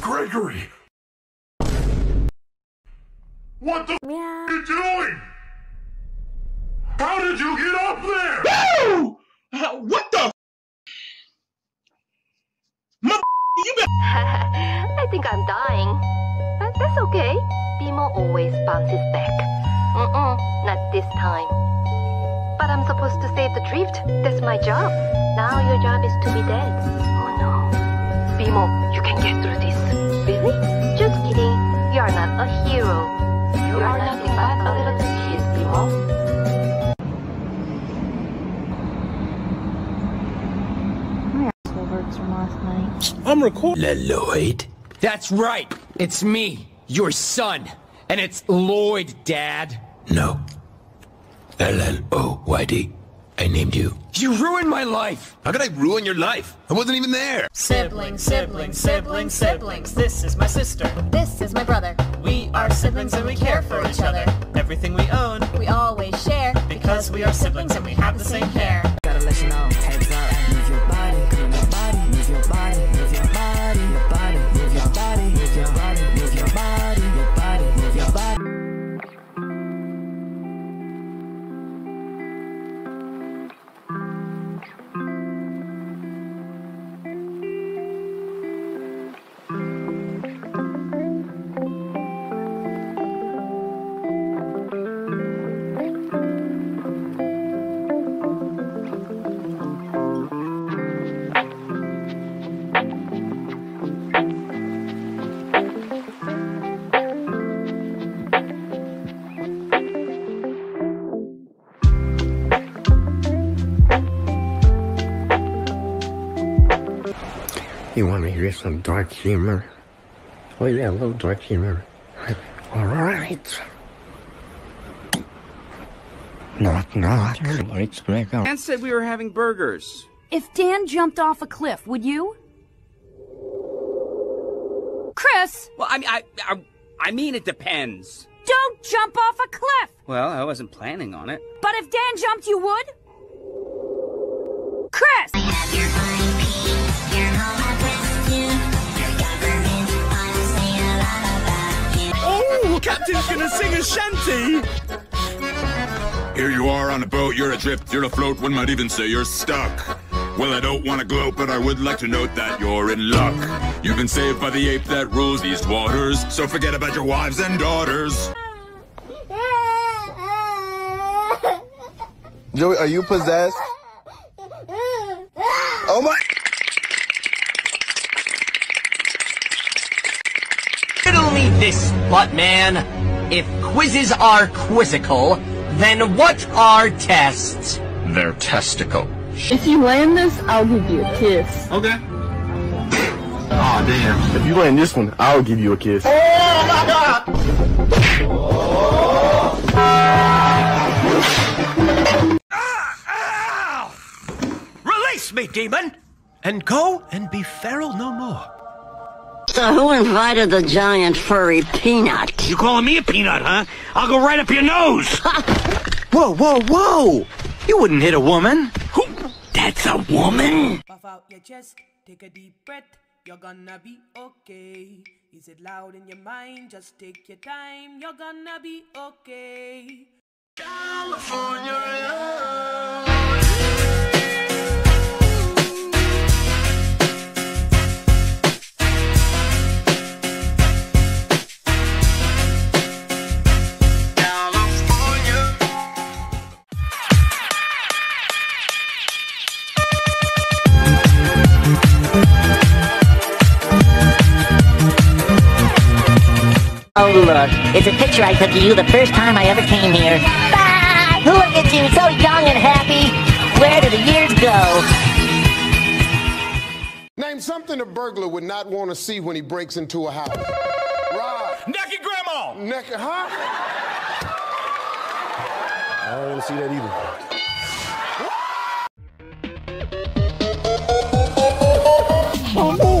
Gregory! What the f- Meow. are you doing? How did you get up there? No! Uh, what the? F- Mother, you been I think I'm dying. But that's okay. BMO always bounces back. Mm-mm, not this time. But I'm supposed to save the drift. That's my job. Now your job is to be dead. Oh no. BMO, you can get I'm recording. Lloyd? That's right. It's me, your son. And it's Lloyd, Dad. No. L-L-O-Y-D. I named you. You ruined my life. How could I ruin your life? I wasn't even there. Siblings, siblings, siblings, siblings. This is my sister. This is my brother. We are siblings and we care for each other. Everything we own, We always share because we are siblings and we have the same hair. You want to hear some dark humor? Oh yeah, a little dark humor. All right. Knock knock. Lights back up. Dan said we were having burgers. If Dan jumped off a cliff, would you? Chris, Well, I mean, I, I, I mean, it depends. don't jump off a cliff! Well, I wasn't planning on it. But if Dan jumped, you would? Chris! Captain's gonna sing a shanty. Here you are on a boat, you're adrift, you're afloat, one might even say you're stuck. Well, I don't want to gloat, but I would like to note that you're in luck. You've been saved by the ape that rules these waters, so forget about your wives and daughters. Joey, are you possessed? Oh my! Riddle me this, Buttman. If quizzes are quizzical, then what are tests? They're testicle. If you land this, I'll give you a kiss. Okay. Aw, damn. If you land this one, I'll give you a kiss. Oh my god. Ah, ah! Release me, demon! And go and be feral no more. So who invited the giant furry peanut? You calling me a peanut, huh? I'll go right up your nose. Whoa, whoa, whoa! You wouldn't hit a woman. Who? That's a woman? Puff out your chest, take a deep breath. You're gonna be okay. Is it loud in your mind? Just take your time. You're gonna be okay. Oh, look. It's a picture I took of you the first time I ever came here. Bye! Look at you, so young and happy. Where do the years go? Name something a burglar would not want to see when he breaks into a house. Rob. Naked grandma. Naked, huh? I don't want to see that either. Oh,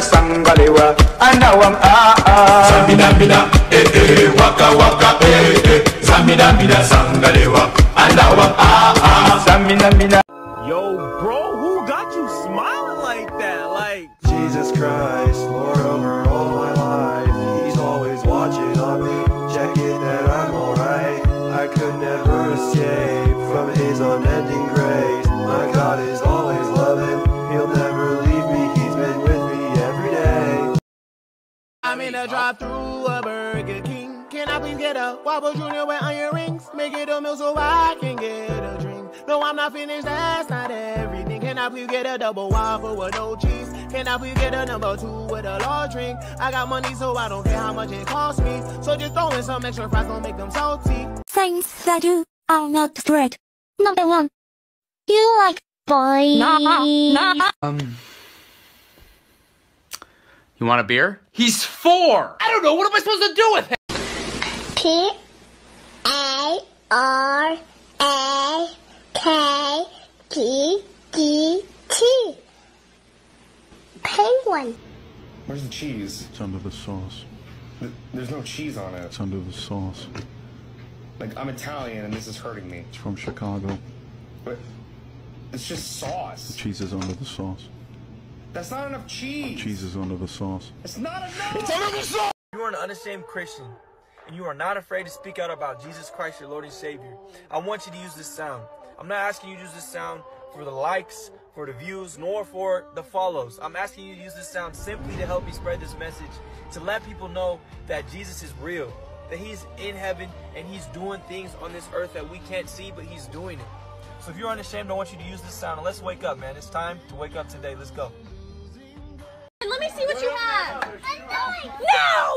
Sangalewa, anawam ah ah. Zamina mina, eh eh, waka waka, eh eh. Zamina mina, sangalewa, anawam ah ah. Zamina mina. I'm in a drive through a Burger King. Can I please get a Whopper Junior with onion rings? Make it a meal so I can get a drink. No, I'm not finished, that's not everything. Can I please get a double Whopper with no cheese? Can I please get a number two with a large drink? I got money, so I don't care how much it costs me. So just throw in some extra fries, don't make them salty. Things that you are not bread. Number one, you like boys. Um. You want a beer? He's four! I don't know, what am I supposed to do with him? P A R A K G D T. Penguin. Where's the cheese? It's under the sauce. There's no cheese on it. It's under the sauce. Like, I'm Italian and this is hurting me. It's from Chicago. But it's just sauce. The cheese is under the sauce. That's not enough cheese. cheese is under the sauce. It's not enough. It's under the sauce. You are an unashamed Christian, and you are not afraid to speak out about Jesus Christ, your Lord and Savior. I want you to use this sound. I'm not asking you to use this sound for the likes, for the views, nor for the follows. I'm asking you to use this sound simply to help me spread this message, to let people know that Jesus is real, that He's in heaven and He's doing things on this earth that we can't see, but He's doing it. So if you're unashamed, I want you to use this sound. And let's wake up, man. It's time to wake up today. Let's go. No!